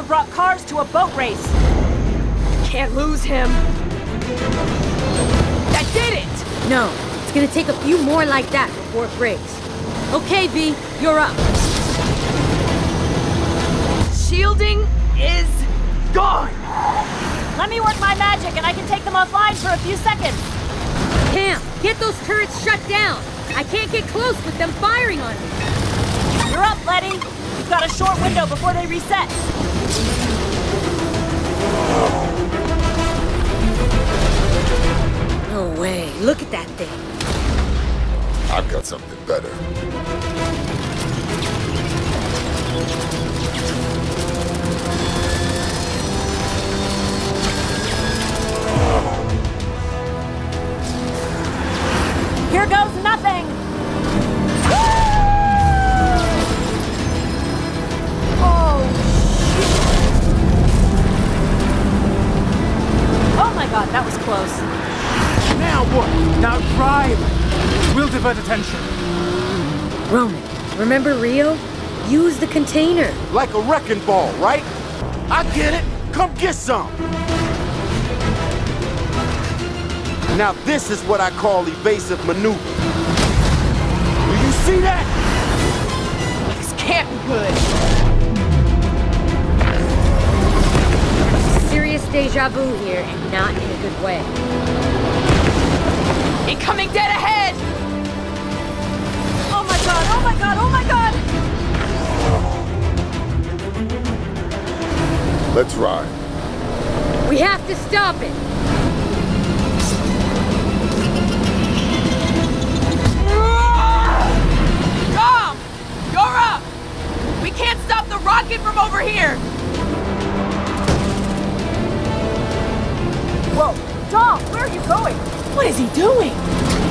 have brought cars to a boat race. Can't lose him. That did it! No, it's gonna take a few more like that before it breaks. Okay, V, you're up. Shielding is gone! Let me work my magic and I can take them offline for a few seconds. Cam, get those turrets shut down. I can't get close with them firing on me. You're up, Letty. You've got a short window before they reset. No way. Look at that thing. I've got something better. Now what? Now drive! We'll divert attention. Roman, remember Rio? Use the container. Like a wrecking ball, right? I get it. Come get some. Now this is what I call evasive maneuver. Do you see that? this can't be good. Serious deja vu here, and not in a good way. Incoming dead ahead! Oh my god, oh my god, oh my god! Let's ride. We have to stop it. Dom! You're up! We can't stop the rocket from over here! Whoa, Dom, where are you going? What is he doing?